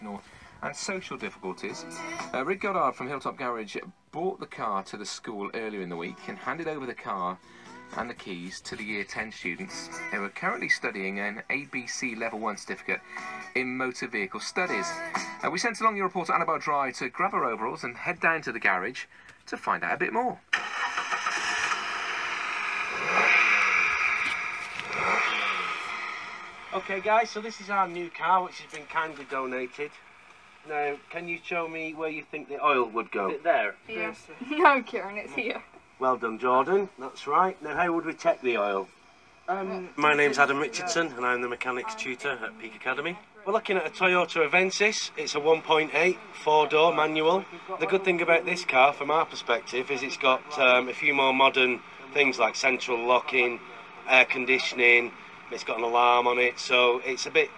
and social difficulties. Uh, Rick Goddard from Hilltop Garage bought the car to the school earlier in the week and handed over the car and the keys to the Year 10 students who are currently studying an ABC Level 1 certificate in motor vehicle studies. Uh, we sent along your reporter Annabelle Dry to grab her overalls and head down to the garage to find out a bit more. Okay guys, so this is our new car which has been kindly donated. Now, can you show me where you think the oil would go? Is it there? Here. No, Kieran, it's here. Well done, Jordan. That's right. Now, how would we check the oil? Um, my name's Adam Richardson and I'm the mechanics tutor at Peak Academy. We're looking at a Toyota Avensis. It's a 1.8 four-door manual. The good thing about this car, from our perspective, is it's got um, a few more modern things like central locking, air conditioning. It's got an alarm on it, so it's a bit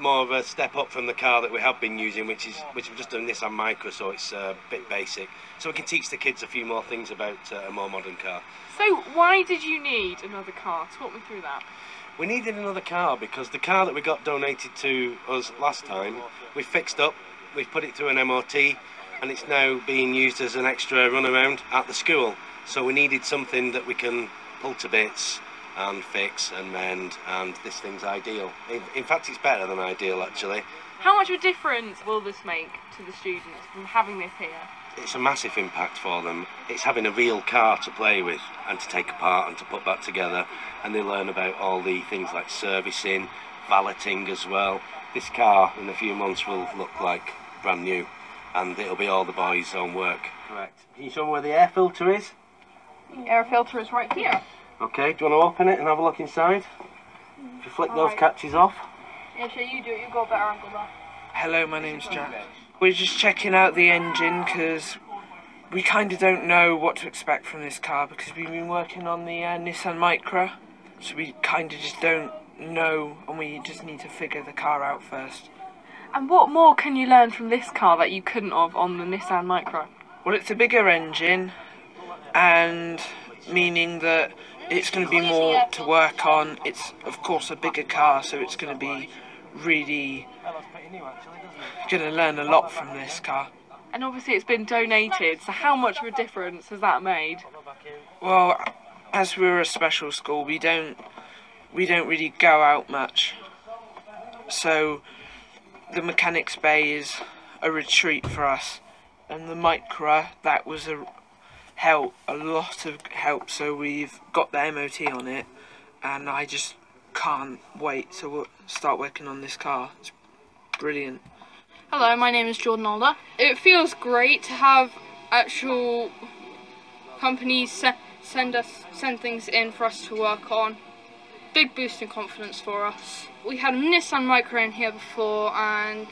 more of a step up from the car that we have been using, which is which we've just done this on Micra, so it's a bit basic. So we can teach the kids a few more things about uh, a more modern car. So, why did you need another car? Talk me through that. We needed another car because the car that we got donated to us last time, we fixed up, we've put it through an MOT, and it's now being used as an extra runaround at the school. So we needed something that we can pull to bits and fix and mend, and this thing's ideal. In, in fact, it's better than ideal actually. How much of a difference will this make to the students from having this here? It's a massive impact for them. It's having a real car to play with and to take apart and to put back together, and they learn about all the things like servicing, valeting as well. This car in a few months will look like brand new, and it'll be all the boys' own work. Correct. Can you show me where the air filter is? The air filter is right here. Okay, do you want to open it and have a look inside? If you flick those Alright. catches off. Yeah, sure, you do it. You've got a better angle there. Hello, my name's Jack. We're just checking out the engine because we kind of don't know what to expect from this car because we've been working on the uh, Nissan Micra, so we kind of just don't know and we just need to figure the car out first. And what more can you learn from this car that you couldn't have on the Nissan Micra? Well, it's a bigger engine, and meaning that it's going to be more to work on. It's, of course, a bigger car, so it's going to be really going to learn a lot from this car. And obviously, it's been donated. So, how much of a difference has that made? Well, as we're a special school, we don't we don't really go out much. So the mechanics bay is a retreat for us, and the micra that was a help, a lot of help. So we've got the MOT on it, and I just can't wait to wo- start working on this car. It's brilliant. Hello, my name is Jordan Alder. It feels great to have actual companies se- send us send things in for us to work on. Big boost in confidence for us. We had a Nissan Micra in here before, and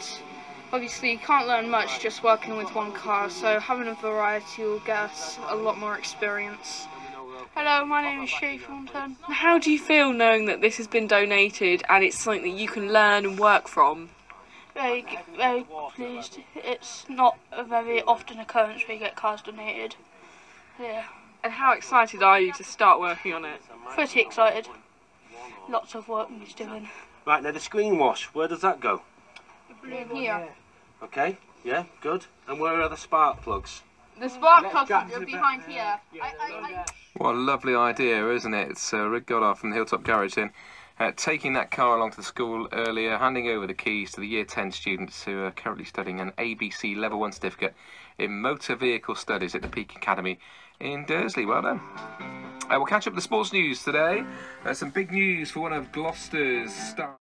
obviously you can't learn much just working with one car. So having a variety will get us a lot more experience. Hello, my name is Shay Thornton. How do you feel knowing that this has been donated and it's something that you can learn and work from? Very, very pleased. It's not a very often occurrence where you get cars donated. Yeah, And how excited are you to start working on it? pretty excited. Lots of work he's doing. Right, now the screen wash, where does that go? In here. Okay, yeah, good. And where are the spark plugs? The spark plugs are behind here. I, I, I... What a lovely idea, isn't it? It's uh, Rick Goddard from the Hilltop Garage then, uh, taking that car along to the school earlier, handing over the keys to the Year 10 students who are currently studying an ABC Level 1 certificate in motor vehicle studies at the Peak Academy in Dursley. Well done. Uh, we'll catch up with the sports news today. Uh, some big news for one of Gloucester's stars.